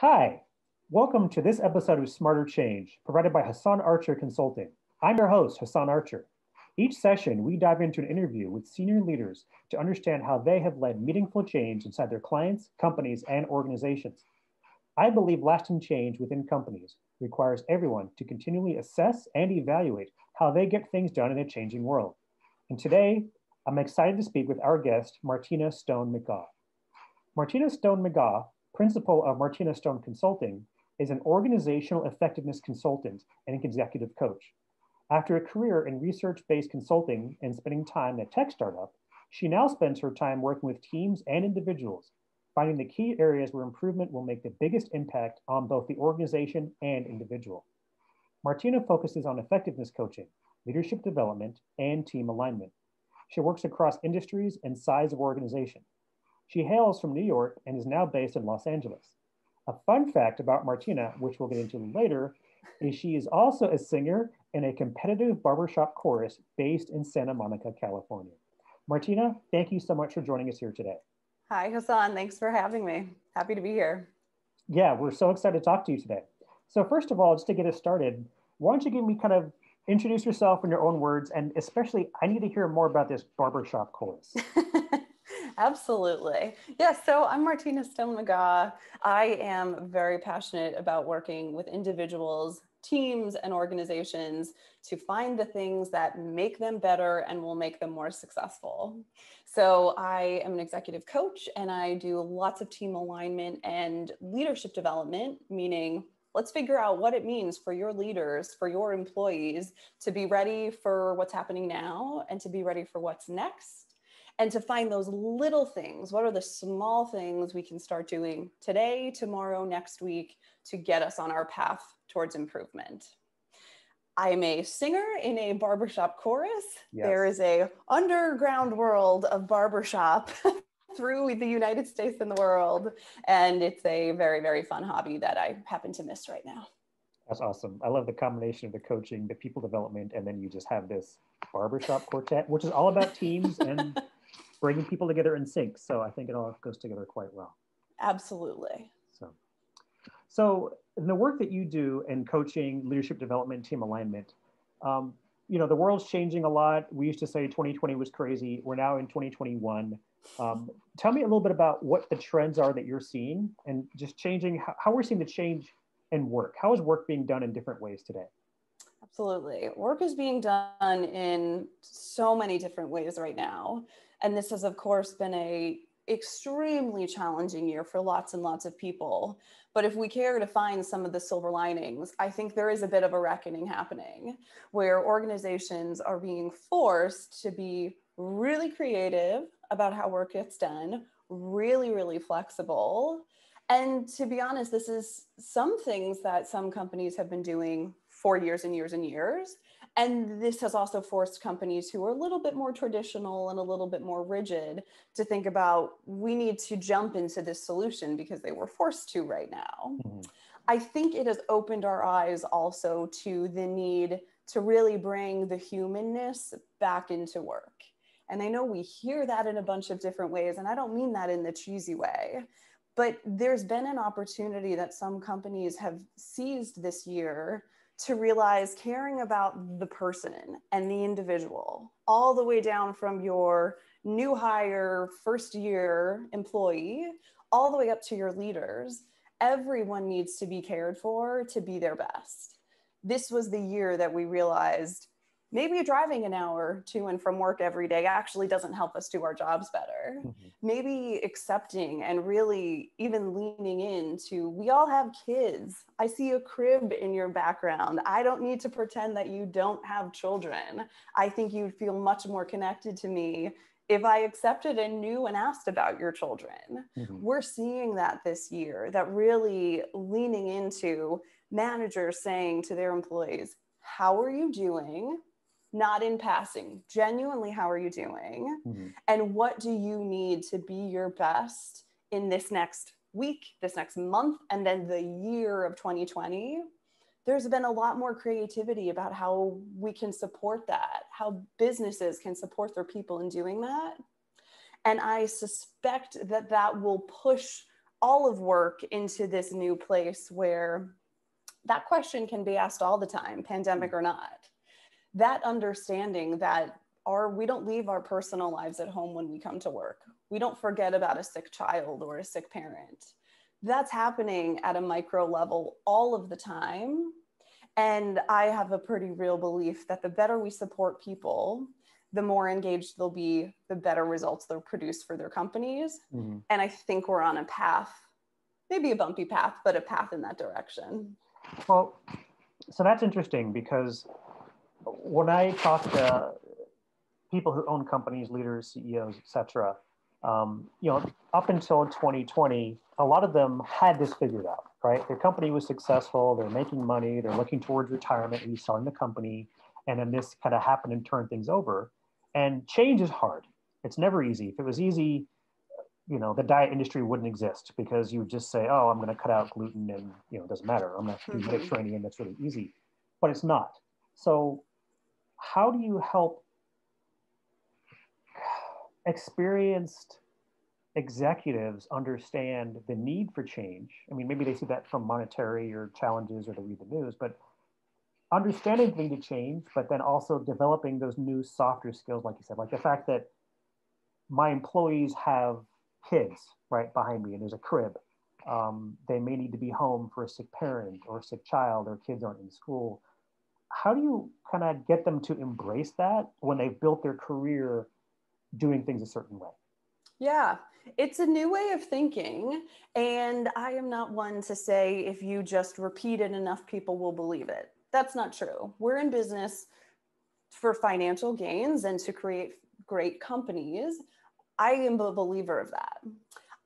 Hi, welcome to this episode of Smarter Change, provided by Hassan Archer Consulting. I'm your host, Hassan Archer. Each session, we dive into an interview with senior leaders to understand how they have led meaningful change inside their clients, companies, and organizations. I believe lasting change within companies requires everyone to continually assess and evaluate how they get things done in a changing world. And today, I'm excited to speak with our guest, Martina Stone McGaw. Martina Stone McGaw principal of Martina Stone Consulting, is an organizational effectiveness consultant and executive coach. After a career in research based consulting and spending time at tech startup, she now spends her time working with teams and individuals, finding the key areas where improvement will make the biggest impact on both the organization and individual. Martina focuses on effectiveness coaching, leadership development, and team alignment. She works across industries and size of organization, she hails from New York and is now based in Los Angeles. A fun fact about Martina, which we'll get into later, is she is also a singer in a competitive barbershop chorus based in Santa Monica, California. Martina, thank you so much for joining us here today. Hi, Hassan. Thanks for having me. Happy to be here. Yeah, we're so excited to talk to you today. So, first of all, just to get us started, why don't you give me kind of introduce yourself in your own words, and especially, I need to hear more about this barbershop chorus. Absolutely. Yeah, so I'm Martina Stone McGaw. I am very passionate about working with individuals, teams, and organizations to find the things that make them better and will make them more successful. So I am an executive coach and I do lots of team alignment and leadership development, meaning let's figure out what it means for your leaders, for your employees to be ready for what's happening now and to be ready for what's next and to find those little things. What are the small things we can start doing today, tomorrow, next week to get us on our path towards improvement? I'm a singer in a barbershop chorus. Yes. There is a underground world of barbershop through the United States and the world. And it's a very, very fun hobby that I happen to miss right now. That's awesome. I love the combination of the coaching, the people development, and then you just have this barbershop quartet, which is all about teams and bringing people together in sync. So I think it all goes together quite well. Absolutely. So, so in the work that you do in coaching, leadership development, team alignment, um, you know, the world's changing a lot. We used to say 2020 was crazy. We're now in 2021. Um, tell me a little bit about what the trends are that you're seeing and just changing how, how we're seeing the change in work. How is work being done in different ways today? Absolutely. Work is being done in so many different ways right now. And this has, of course, been a extremely challenging year for lots and lots of people. But if we care to find some of the silver linings, I think there is a bit of a reckoning happening where organizations are being forced to be really creative about how work gets done, really, really flexible. And to be honest, this is some things that some companies have been doing for years and years and years. And this has also forced companies who are a little bit more traditional and a little bit more rigid to think about we need to jump into this solution because they were forced to right now. Mm-hmm. I think it has opened our eyes also to the need to really bring the humanness back into work. And I know we hear that in a bunch of different ways, and I don't mean that in the cheesy way, but there's been an opportunity that some companies have seized this year to realize caring about the person and the individual, all the way down from your new hire, first year employee, all the way up to your leaders. Everyone needs to be cared for to be their best. This was the year that we realized maybe driving an hour to and from work every day actually doesn't help us do our jobs better. Mm-hmm. Maybe accepting and really even leaning into we all have kids. I see a crib in your background. I don't need to pretend that you don't have children. I think you'd feel much more connected to me if I accepted and knew and asked about your children. Mm-hmm. We're seeing that this year, that really leaning into managers saying to their employees, How are you doing? Not in passing. Genuinely, how are you doing? Mm-hmm. And what do you need to be your best in this next week, this next month, and then the year of 2020? There's been a lot more creativity about how we can support that, how businesses can support their people in doing that. And I suspect that that will push all of work into this new place where that question can be asked all the time, pandemic or not. That understanding that our we don't leave our personal lives at home when we come to work. We don't forget about a sick child or a sick parent. That's happening at a micro level all of the time. And I have a pretty real belief that the better we support people, the more engaged they'll be, the better results they'll produce for their companies. Mm-hmm. And I think we're on a path, maybe a bumpy path, but a path in that direction. Well, so that's interesting because when I talk to people who own companies, leaders, CEOs, etc., um, you know, up until 2020, a lot of them had this figured out, right? Their company was successful, they're making money, they're looking towards retirement, maybe selling the company, and then this kind of happened and turned things over. And change is hard. It's never easy. If it was easy, you know, the diet industry wouldn't exist because you would just say, oh, I'm going to cut out gluten and, you know, it doesn't matter. I'm going to do. Mediterranean. That's really easy. But it's not. So how do you help experienced executives understand the need for change? I mean, maybe they see that from monetary or challenges or they read the news, but understanding the need to change, but then also developing those new softer skills, like you said, like the fact that my employees have kids right behind me and there's a crib. Um, they may need to be home for a sick parent or a sick child or kids aren't in school. How do you kind of get them to embrace that when they've built their career doing things a certain way? Yeah, it's a new way of thinking. And I am not one to say if you just repeat it enough, people will believe it. That's not true. We're in business for financial gains and to create great companies. I am a believer of that.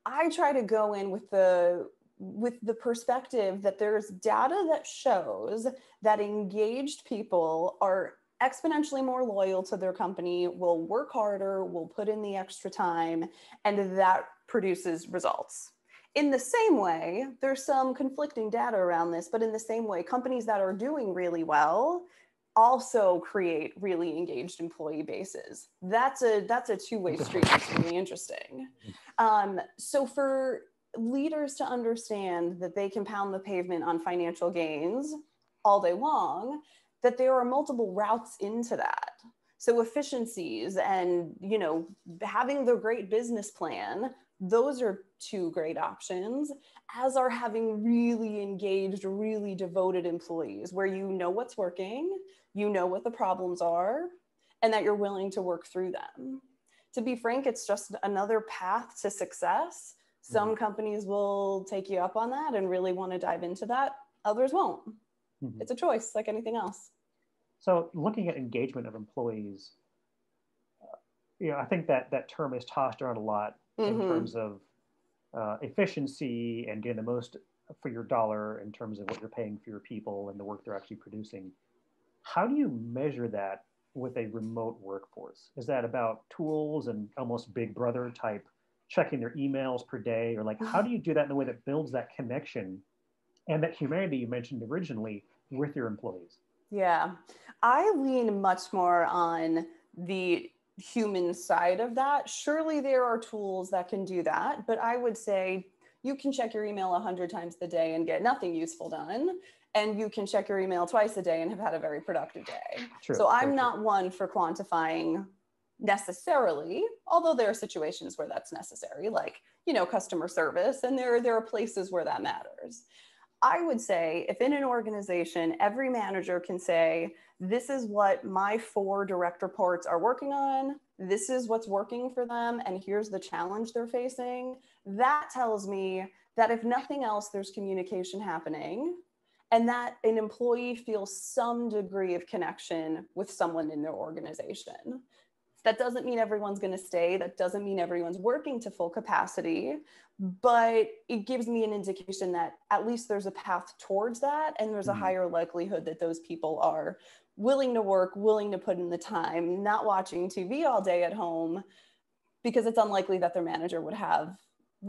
I try to go in with the with the perspective that there's data that shows that engaged people are exponentially more loyal to their company, will work harder, will put in the extra time, and that produces results. In the same way, there's some conflicting data around this, but in the same way, companies that are doing really well also create really engaged employee bases. That's a that's a two-way street. That's really interesting. Um, so for leaders to understand that they can pound the pavement on financial gains all day long, that there are multiple routes into that. So efficiencies and you know having the great business plan those are two great options, as are having really engaged, really devoted employees where you know what's working, you know what the problems are, and that you're willing to work through them. To be frank, it's just another path to success. Some mm-hmm. companies will take you up on that and really want to dive into that, others won't. Mm-hmm. It's a choice like anything else. So, looking at engagement of employees, uh, you know, I think that that term is tossed around a lot mm-hmm. in terms of uh, efficiency and getting the most for your dollar in terms of what you're paying for your people and the work they're actually producing. How do you measure that with a remote workforce? Is that about tools and almost big brother type checking their emails per day? Or like, how do you do that in a way that builds that connection and that humanity you mentioned originally with your employees? Yeah, I lean much more on the human side of that. Surely there are tools that can do that, but I would say you can check your email 100 times a day and get nothing useful done. And you can check your email twice a day and have had a very productive day. True, so I'm not true. one for quantifying necessarily, although there are situations where that's necessary, like, you know, customer service, and there, there are places where that matters. I would say if in an organization, every manager can say, this is what my four direct reports are working on, this is what's working for them, and here's the challenge they're facing, that tells me that if nothing else, there's communication happening and that an employee feels some degree of connection with someone in their organization. That doesn't mean everyone's going to stay. That doesn't mean everyone's working to full capacity, but it gives me an indication that at least there's a path towards that. And there's mm-hmm. a higher likelihood that those people are willing to work, willing to put in the time, not watching TV all day at home, because it's unlikely that their manager would have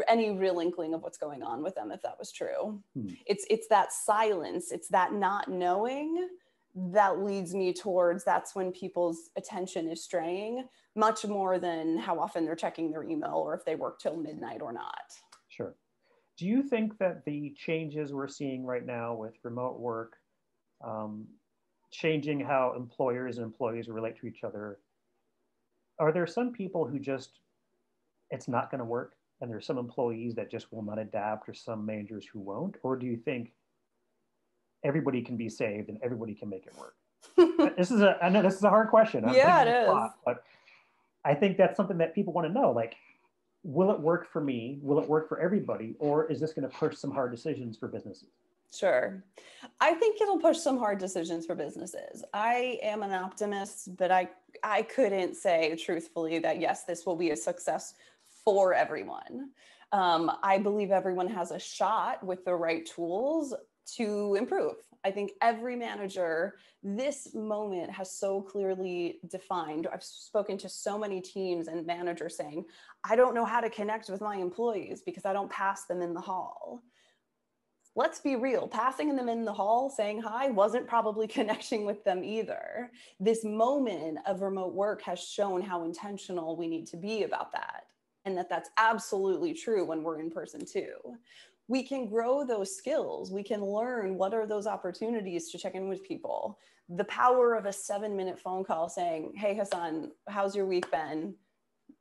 any real inkling of what's going on with them if that was true. Hmm. It's it's that silence, it's that not knowing that leads me towards that's when people's attention is straying much more than how often they're checking their email or if they work till midnight or not. Sure. do you think that the changes we're seeing right now with remote work, um, changing how employers and employees relate to each other, are there some people who just, it's not going to work? And there's some employees that just will not adapt or some managers who won't? Or do you think everybody can be saved and everybody can make it work? this is a, I know this is a hard question. I'm yeah, it is. Lot, but I think that's something that people want to know. Like, will it work for me? Will it work for everybody? Or is this going to push some hard decisions for businesses? Sure. I think it'll push some hard decisions for businesses. I am an optimist, but I I couldn't say truthfully that yes, this will be a success for everyone. Um, I believe everyone has a shot with the right tools to improve. I think every manager, this moment has so clearly defined. I've spoken to so many teams and managers saying, I don't know how to connect with my employees because I don't pass them in the hall. Let's be real, passing them in the hall saying hi wasn't probably connecting with them either. This moment of remote work has shown how intentional we need to be about that and that that's absolutely true when we're in person too we can grow those skills. We can learn what are those opportunities to check in with people. The power of a seven minute phone call saying, Hey, Hassan, how's your week been?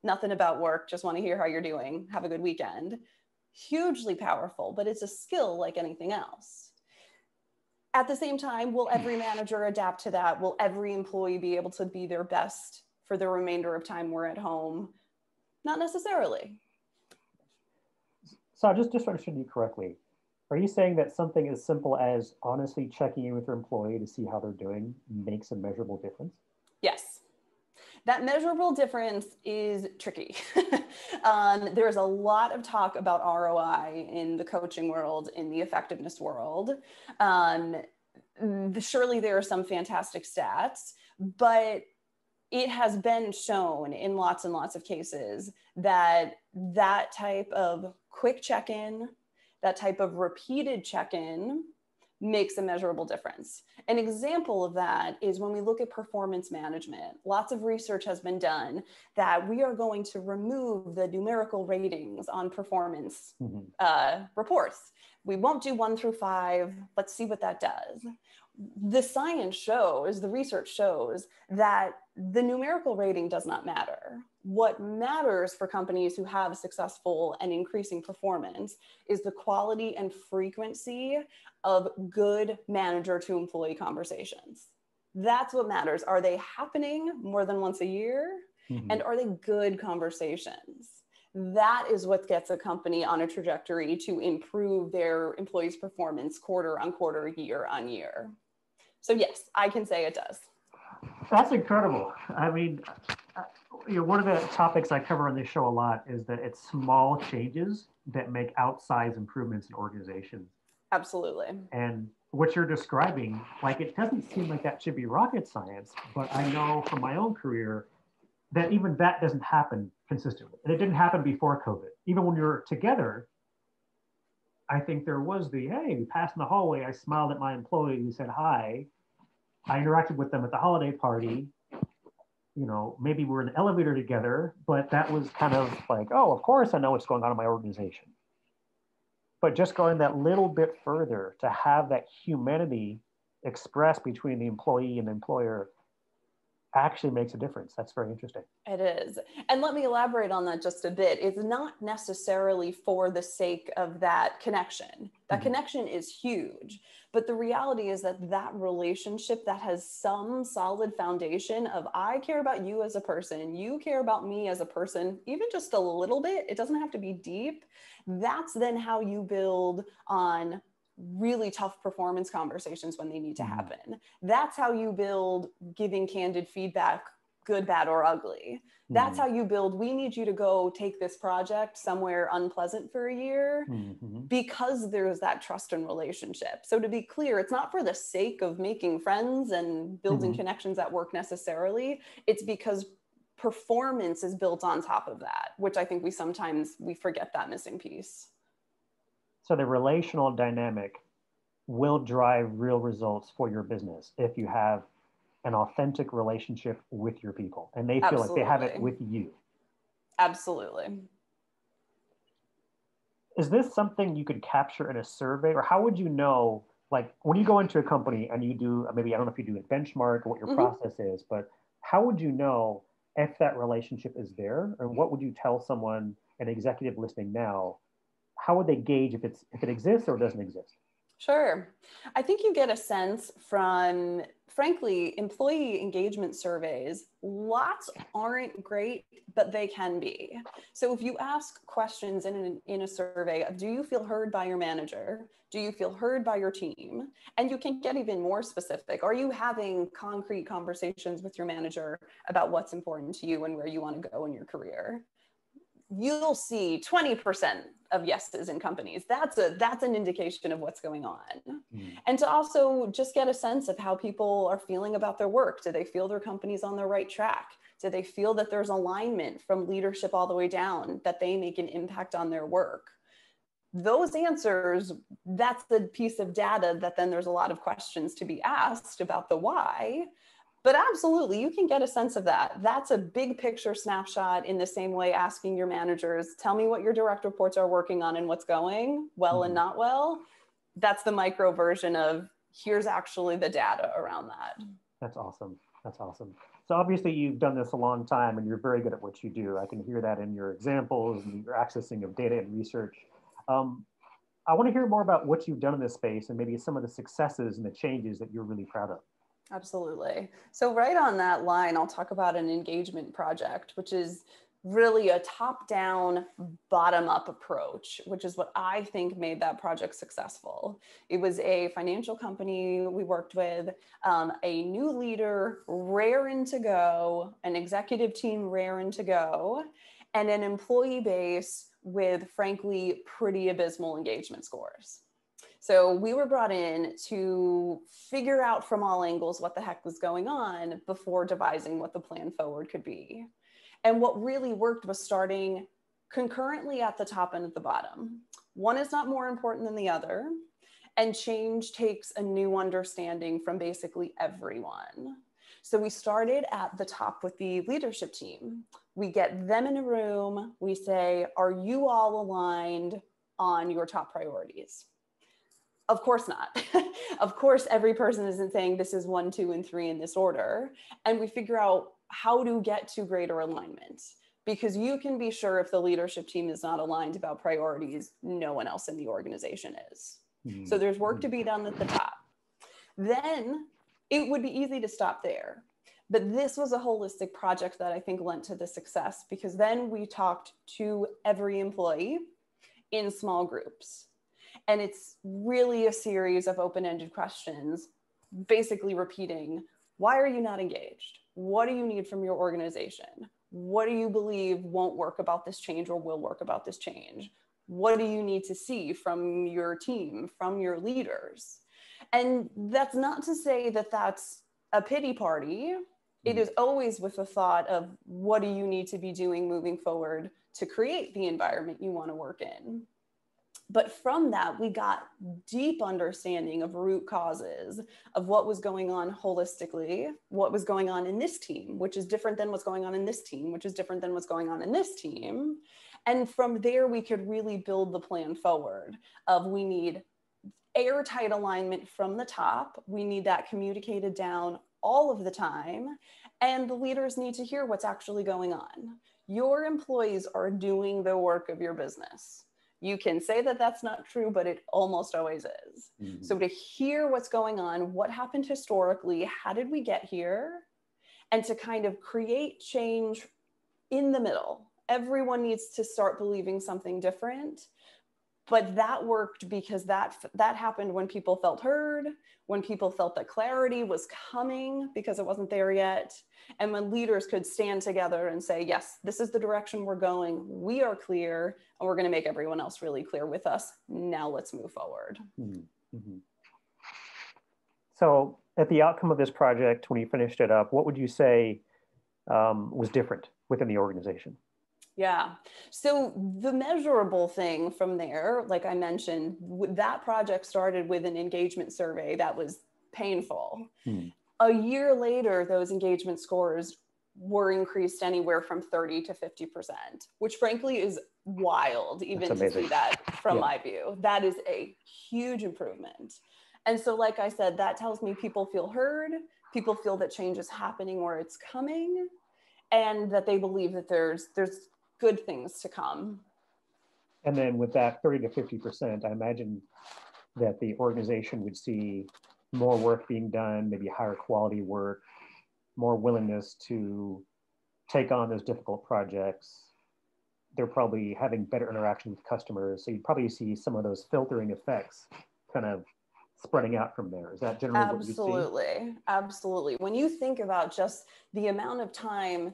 Nothing about work, just want to hear how you're doing. Have a good weekend. Hugely powerful, but it's a skill like anything else. At the same time, will every manager adapt to that? Will every employee be able to be their best for the remainder of time we're at home? Not necessarily. So just, just to understand you correctly, are you saying that something as simple as honestly checking in with your employee to see how they're doing makes a measurable difference? Yes. That measurable difference is tricky. um, there's a lot of talk about ROI in the coaching world, in the effectiveness world. Um, surely there are some fantastic stats, but it has been shown in lots and lots of cases that that type of quick check in, that type of repeated check in makes a measurable difference. An example of that is when we look at performance management. Lots of research has been done that we are going to remove the numerical ratings on performance mm-hmm. uh, reports. We won't do one through five. Let's see what that does the science shows, the research shows that the numerical rating does not matter. What matters for companies who have successful and increasing performance is the quality and frequency of good manager to employee conversations. That's what matters. Are they happening more than once a year? Mm-hmm. And are they good conversations? That is what gets a company on a trajectory to improve their employees' performance quarter on quarter, year on year. So yes, I can say it does. That's incredible. I mean, uh, you know, one of the topics I cover on this show a lot is that it's small changes that make outsized improvements in organizations. Absolutely. And what you're describing, like it doesn't seem like that should be rocket science, but I know from my own career that even that doesn't happen consistently. And it didn't happen before COVID. Even when you're together, I think there was the hey, we passed in the hallway. I smiled at my employee who said hi. I interacted with them at the holiday party. You know, maybe we're in the elevator together, but that was kind of like, oh, of course I know what's going on in my organization. But just going that little bit further to have that humanity expressed between the employee and the employer actually makes a difference. That's very interesting. It is. And let me elaborate on that just a bit. It's not necessarily for the sake of that connection. That mm-hmm. connection is huge. But the reality is that that relationship that has some solid foundation of I care about you as a person, you care about me as a person, even just a little bit, it doesn't have to be deep. That's then how you build on really tough performance conversations when they need to mm-hmm. happen. That's how you build giving candid feedback, good, bad, or ugly. That's mm-hmm. how you build. We need you to go take this project somewhere unpleasant for a year mm-hmm. because there's that trust and relationship. So, to be clear, it's not for the sake of making friends and building mm-hmm. connections at work necessarily. It's because performance is built on top of that, which I think we sometimes we forget that missing piece. So the relational dynamic will drive real results for your business if you have an authentic relationship with your people and they feel Absolutely. like they have it with you. Absolutely. is this something you could capture in a survey or how would you know like when you go into a company and you do maybe i don't know if you do a benchmark or what your mm-hmm. process is but how would you know if that relationship is there or what would you tell someone an executive listening now how would they gauge if it's if it exists or doesn't exist Sure. I think you get a sense from, frankly, employee engagement surveys. Lots aren't great, but they can be. So if you ask questions in, in a survey of do you feel heard by your manager? Do you feel heard by your team? And you can get even more specific. Are you having concrete conversations with your manager about what's important to you and where you want to go in your career? you'll see 20% of yeses in companies. That's a that's an indication of what's going on. Mm. and to also just get a sense of how people are feeling about their work. Do they feel their company's on the right track? Do they feel that there's alignment from leadership all the way down that they make an impact on their work? Those answers that's the piece of data that then there's a lot of questions to be asked about the why but absolutely you can get a sense of that. That's a big picture snapshot in the same way asking your managers tell me what your direct reports are working on and what's going well mm-hmm. and not well. That's the micro version of here's actually the data around that. That's awesome. That's awesome. So obviously you've done this a long time and you're very good at what you do. I can hear that in your examples and your accessing of data and research. Um, i want to hear more about what you've done in this space and maybe some of the successes and the changes that you're really proud of Absolutely. So, right on that line, I'll talk about an engagement project, which is really a top down, bottom up approach, which is what I think made that project successful. It was a financial company we worked with, um, a new leader raring to go, an executive team raring to go, and an employee base with, frankly, pretty abysmal engagement scores. So we were brought in to figure out from all angles what the heck was going on before devising what the plan forward could be. And what really worked was starting concurrently at the top and at the bottom. One is not more important than the other. And change takes a new understanding from basically everyone. So we started at the top with the leadership team. We get them in a room. We say, Are you all aligned on your top priorities? Of course not. of course, every person isn't saying this is one, two, and three in this order. And we figure out how to get to greater alignment because you can be sure if the leadership team is not aligned about priorities, no one else in the organization is. Mm-hmm. So there's work to be done at the top. Then it would be easy to stop there. But this was a holistic project that I think lent to the success because then we talked to every employee in small groups and it's really a series of open ended questions, basically repeating why are you not engaged? What do you need from your organization? What do you believe won't work about this change or will work about this change? What do you need to see from your team, from your leaders? And that's not to say that that's a pity party. It mm. always with the thought of what do you need to be doing moving forward to create the environment you want to work in but from that we got deep understanding of root causes of what was going on holistically what was going on in this team which is different than what's going on in this team which is different than what's going on in this team. And from there we could really build the plan forward of we need airtight alignment from the top. We need that communicated down all of the time. And the leaders need to hear what's actually going on. Your employees are doing the work of your business you can say that that's not true, but it almost always is. Mm-hmm. So to hear what's going on, what happened historically, how did we get here? And to kind of create change in the middle. Everyone needs to start believing something different but that worked because that that happened when people felt heard when people felt that clarity was coming because it wasn't there yet and when leaders could stand together and say yes this is the direction we're going we are clear and we're going to make everyone else really clear with us now let's move forward mm-hmm. mm-hmm. so at the outcome of this project when you finished it up what would you say um, was different within the organization yeah. So the measurable thing from there, like I mentioned, that project started with an engagement survey that was painful. Hmm. A year later, those engagement scores were increased anywhere from 30 to 50%, which frankly is wild even to see that from yeah. my view. That is a huge improvement. And so, like I said, that tells me people feel heard, people feel that change is happening or it's coming, and that they believe that there's there's good things to come. And then with that 30 to 50%, I imagine that the organization would see more work being done, maybe higher quality work, more willingness to take on those difficult projects. They're probably having better interaction with customers. So you'd probably see some of those filtering effects kind of spreading out from there. Is that generally what you're absolutely, absolutely. When you think about just the amount of time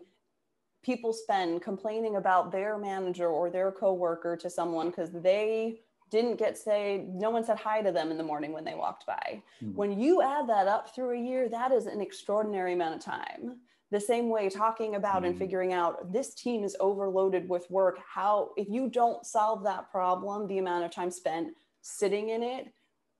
people spend complaining about their manager or their coworker to someone because they didn't get say no one said hi to them in the morning when they walked by mm-hmm. when you add that up through a year that is an extraordinary amount of time the same way talking about mm-hmm. and figuring out this team is overloaded with work how if you don't solve that problem the amount of time spent sitting in it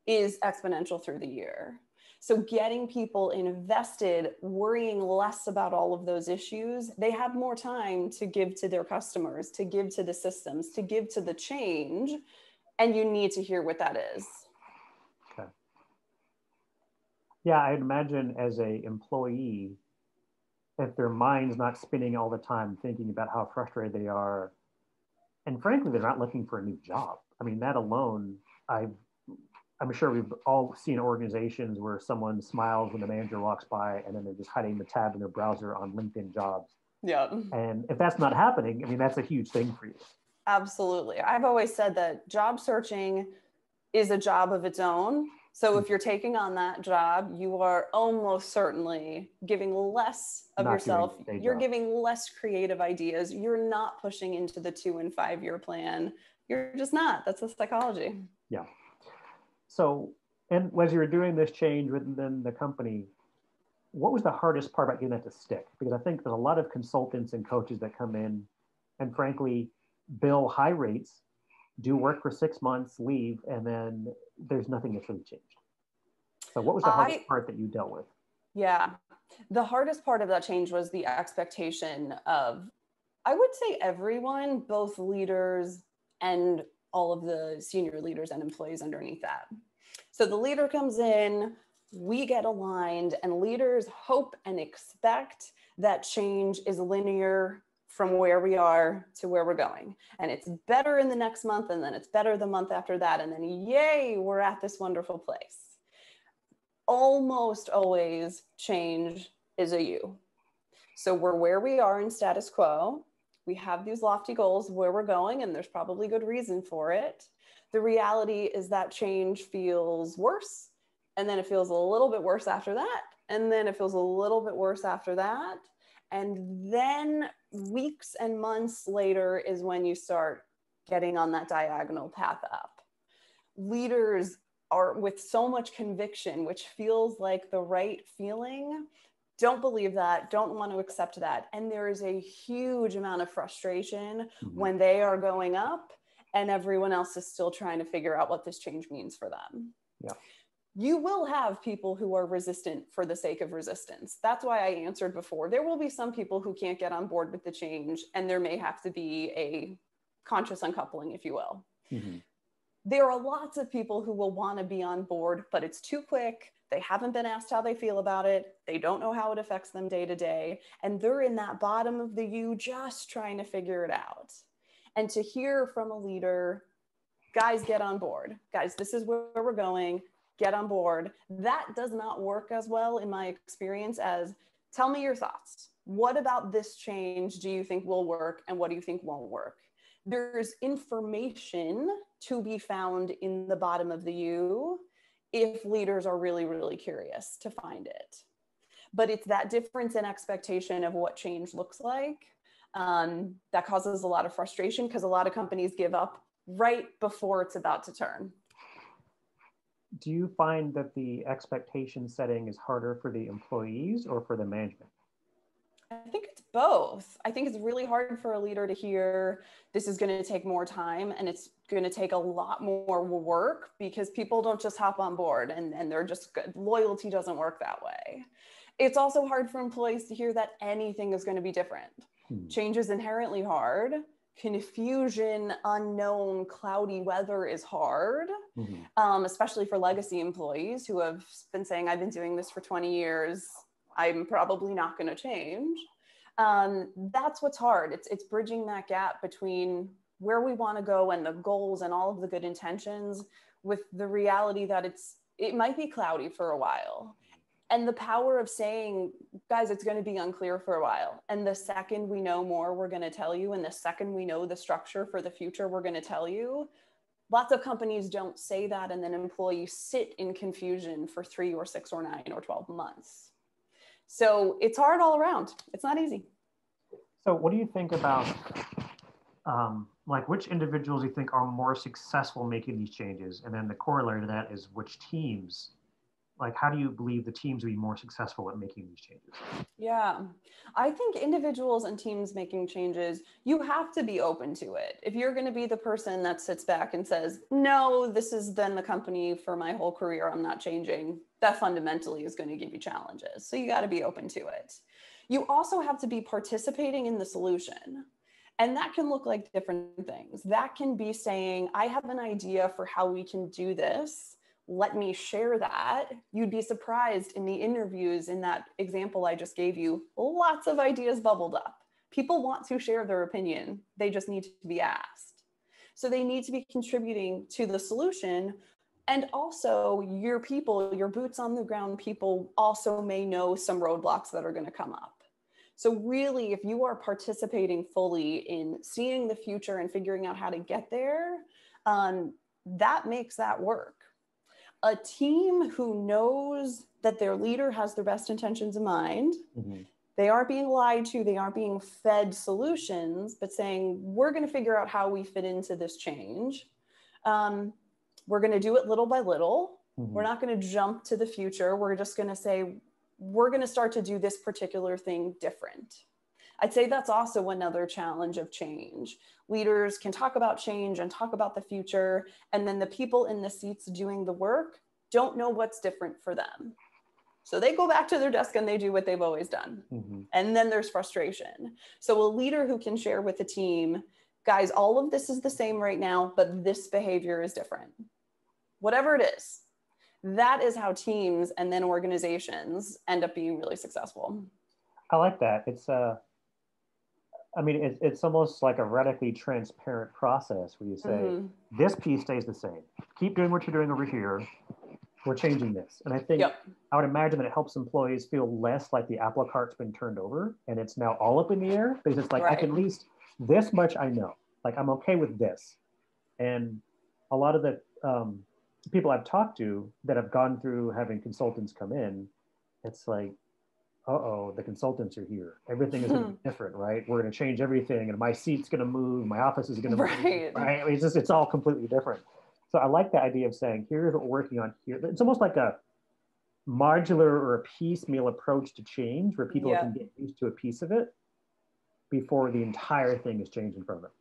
is exponential through the year so getting people invested, worrying less about all of those issues, they have more time to give to their customers, to give to the systems, to give to the change and you need to hear what that is. Okay. Yeah i'd imagine as a employee if their mind's not spinning all the time thinking about how frustrated they are and frankly they're not looking for a new job. I mean that alone i've i'm sure we've all seen organizations where someone smiles when the manager walks by and then they're just hiding the tab in their browser on linkedin jobs yeah and if that's not happening i mean that's a huge thing for you Absolutely. I've always said that job searching is a job of its own. So if you're taking on that job, you are almost certainly giving less of not yourself. You're job. giving less creative ideas. You're not pushing into the two and five year plan. You're just not. That's the psychology. Yeah. So, and as you were doing this change within the company, what was the hardest part about getting that to stick? Because I think there's a lot of consultants and coaches that come in, and frankly, bill high rates, do work for six months, leave, and then there's nothing that's really changed. So, what was the hardest I, part that you dealt with? Yeah, the hardest part of that change was the expectation of, I would say, everyone, both leaders and all of the senior leaders and employees underneath that. So, the leader comes in, we get aligned, and leaders hope and expect that change is linear from where we are to where we're going. And it's better in the next month, and then it's better the month after that. And then, yay, we're at this wonderful place. Almost always change is a you. So we're where we are in status quo. We have these lofty goals where we're going, and there's probably good reason for it. The reality is that change feels worse, and then it feels a little bit worse after that, and then it feels a little bit worse after that and then weeks and months later is when you start getting on that diagonal path up. Leaders are with so much conviction, which feels like the right feeling, don't believe that, don't want to accept that. And there is a huge amount of frustration mm-hmm. when they are going up and everyone else is still trying to figure out what this change means for them. Yeah you will have people who are resistant for the sake of resistance. That's why I answered before. There will be some people who can't get on board with the change, and there may have to be a conscious uncoupling, if you will. Mm-hmm. There are lots of people who will want to be on board, but it's too quick. They haven't been asked how they feel about it. They don't know how it affects them day to day. And they're in that bottom of the U just trying to figure it out. And to hear from a leader, guys, get on board. Guys, this is where we're going get on board. That does not work as well in my experience as tell me your thoughts. What about this change do you think will work and what do you think won't work? There's information to be found in the bottom of the U if leaders are really, really curious to find it. But it's that difference in expectation of what change looks like um, that causes a lot of frustration because a lot of companies give up right before it's about to turn do you find that the expectation setting is harder for the employees or for the management? I think it's both. I think it's really hard for a leader to hear this is going to take more time and it's going to take a lot more work because people don't just hop on board and, and they're just good. Loyalty doesn't work that way. It's also hard for employees to hear that anything is going to be different. Hmm. Change is inherently hard confusion, unknown, cloudy weather is hard, mm-hmm. um, especially for legacy employees who have been saying, I've been doing this for 20 years. I'm probably not going to change. Um, that's what's hard. It's, it's bridging that gap between where we want to go and the goals and all of the good intentions with the reality that it's it might be cloudy for a while. And the power of saying guys it's going to be unclear for a while. And the second we know more we're going to tell you. And the second we know the structure for the future we're going to tell you. Lots of companies don't say that and then employees sit in confusion for three or six or nine or 12 months so it's hard all around. It's not easy. So what do you think about um, like which individuals you think are more successful making these changes? And then the corollary to that is which teams like how do you believe the teams will be more successful at making these changes? Yeah. I think individuals and teams making changes you have to be open to it. If you're going to be the person that sits back and says no this is then the company for my whole career. I'm not changing that fundamentally is going to give you challenges. So you got to be open to it. You also have to be participating in the solution. And that can look like different things. That can be saying i have an idea for how we can do this let me share that. You'd be surprised in the interviews in that example I just gave you, lots of ideas bubbled up. People want to share their opinion, they just need to be asked. So they need to be contributing to the solution. And also, your people, your boots on the ground people, also may know some roadblocks that are going to come up. So, really, if you are participating fully in seeing the future and figuring out how to get there, um, that makes that work a team who knows that their leader has their best intentions in mind. Mm-hmm. They aren't being lied to, they aren't being fed solutions, but saying, we're going to figure out how we fit into this change. Um, we're going to do it little by little. Mm-hmm. We're not going to jump to the future. We're just going to say, we're going to start to do this particular thing different. I'd say that's also another challenge of change. Leaders can talk about change and talk about the future, and then the people in the seats doing the work don't know what's different for them. So they go back to their desk and they do what they've always done. Mm-hmm. And then there's frustration. So a leader who can share with the team, guys, all of this is the same right now, but this behavior is different. Whatever it is, that is how teams and then organizations end up being really successful. I like that. It's uh I mean, it's, it's almost like a radically transparent process where you say, mm-hmm. this piece stays the same. Keep doing what you're doing over here. We're changing this. And I think yep. I would imagine that it helps employees feel less like the apple cart's been turned over and it's now all up in the air because it's like, right. I can at least this much I know. Like, I'm okay with this. And a lot of the um, people I've talked to that have gone through having consultants come in, it's like, uh-oh, the consultants are here. Everything is going to be different, right? We're going to change everything, and my seat's going to move, my office is going to move, right? right? It's just it's all completely different. So I like the idea of saying, here's what we're working on here. It's almost like a modular or a piecemeal approach to change, where people yeah. can get used to a piece of it before the entire thing is changed in front of them.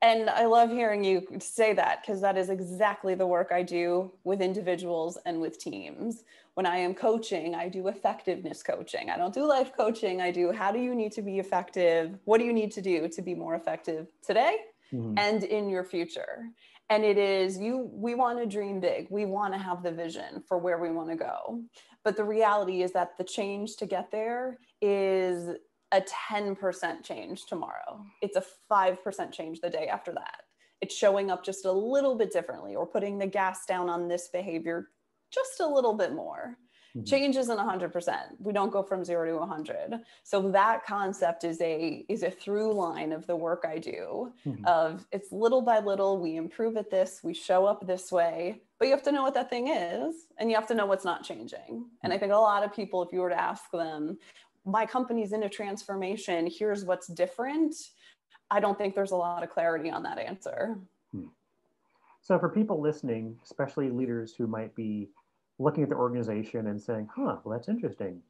And I love hearing you say that because that is exactly the work I do with individuals and with teams. When I am coaching, I do effectiveness coaching. I don't do life coaching. I do how do you need to be effective? What do you need to do to be more effective today mm-hmm. and in your future? And it is you, we want to dream big. We want to have the vision for where we want to go. But the reality is that the change to get there is a 10% change tomorrow. It's a 5% change the day after that. It's showing up just a little bit differently or putting the gas down on this behavior just a little bit more. Mm-hmm. Change isn't 100%. We don't go from 0 to 100. So that concept is a is a through line of the work I do mm-hmm. of it's little by little we improve at this, we show up this way, but you have to know what that thing is and you have to know what's not changing. And I mm-hmm. think a lot of people if you were to ask them, my company's in a transformation here's what's different i don't think there's a lot of clarity on that answer hmm. so for people listening especially leaders who might be looking at the organization and saying huh well that's interesting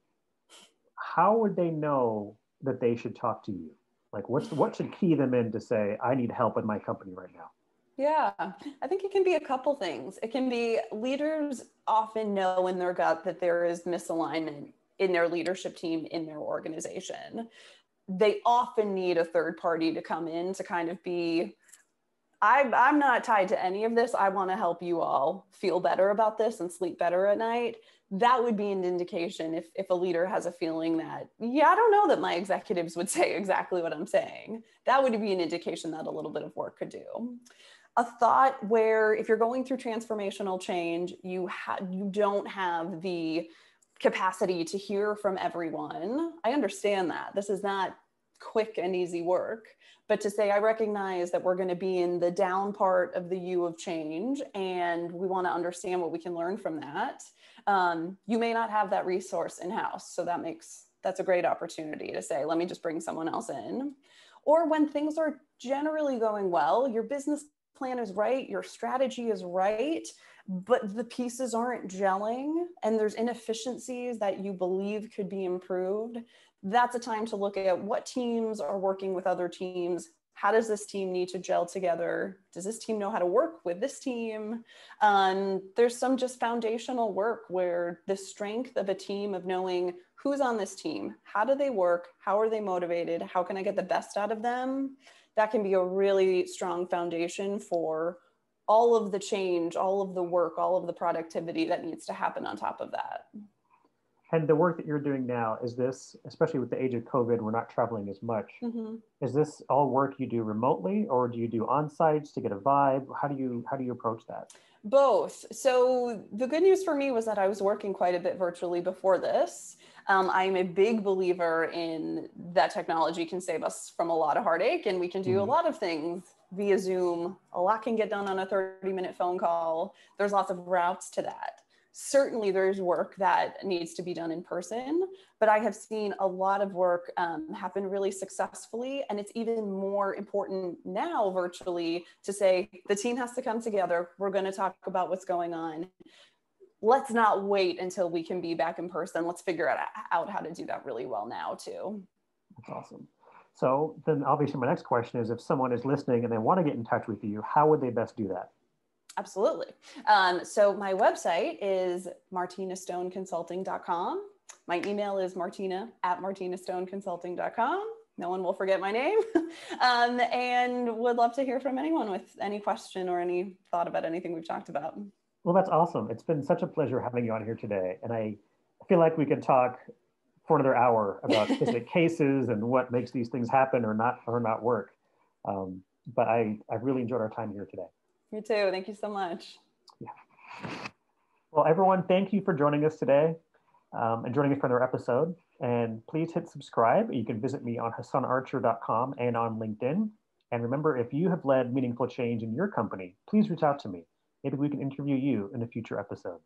how would they know that they should talk to you like what's what should key them in to say i need help in my company right now yeah, I think it can be a couple things. It can be leaders often know in their gut that there is misalignment in their leadership team in their organization they often need a third party to come in to kind of be I'm not tied to any of this. I want to help you all feel better about this and sleep better at night. That would be an indication if, if a leader has a feeling that, yeah, I don't know that my executives would say exactly what I'm saying. That would be an indication that a little bit of work could do. A thought where if you're going through transformational change, you ha- you don't have the capacity to hear from everyone. I understand that. This is not quick and easy work but to say i recognize that we're going to be in the down part of the u of change and we want to understand what we can learn from that um, you may not have that resource in house so that makes that's a great opportunity to say let me just bring someone else in or when things are generally going well your business plan is right your strategy is right but the pieces aren't gelling and there's inefficiencies that you believe could be improved that's a time to look at what teams are working with other teams. How does this team need to gel together? Does this team know how to work with this team? Um, there's some just foundational work where the strength of a team of knowing who's on this team how do they work how are they motivated how can i get the best out of them? That can be a really strong foundation for all of the change all of the work all of the productivity that needs to happen on top of that and the work that you're doing now, is this, especially with the age of COVID, we're not traveling as much. Mm-hmm. Is this all work you do remotely or do you do on sites to get a vibe? How do you how do you approach that? Both. So the good news for me was that I was working quite a bit virtually before this. Um, I'm a big believer in that technology can save us from a lot of heartache and we can do mm-hmm. a lot of things via Zoom. A lot can get done on a 30 minute phone call. There's lots of routes to that. Certainly there's work that needs to be done in person but i have seen a lot of work um, happen really successfully and it's even more important now virtually to say the team has to come together. We're going to talk about what's going on. Let's not wait until we can be back in person. Let's figure out, out how to do that really well now too. That's awesome so then obviously my next question is if someone is listening and they want to get in touch with you how would they best do that Absolutely. Um, so my website is martinastoneconsulting.com. My email is martina at martinastoneconsulting.com. No one will forget my name. um, and would love to hear from anyone with any question or any thought about anything we've talked about. Well, that's awesome. It's been such a pleasure having you on here today. And I feel like we could talk for another hour about specific cases and what makes these things happen or not or not work. Um, but I, I really enjoyed our time here today. You too. Thank you so much. Yeah. Well, everyone, thank you for joining us today um, and joining us for another episode. And please hit subscribe. You can visit me on hassanarcher.com and on LinkedIn. And remember, if you have led meaningful change in your company, please reach out to me. Maybe we can interview you in a future episode.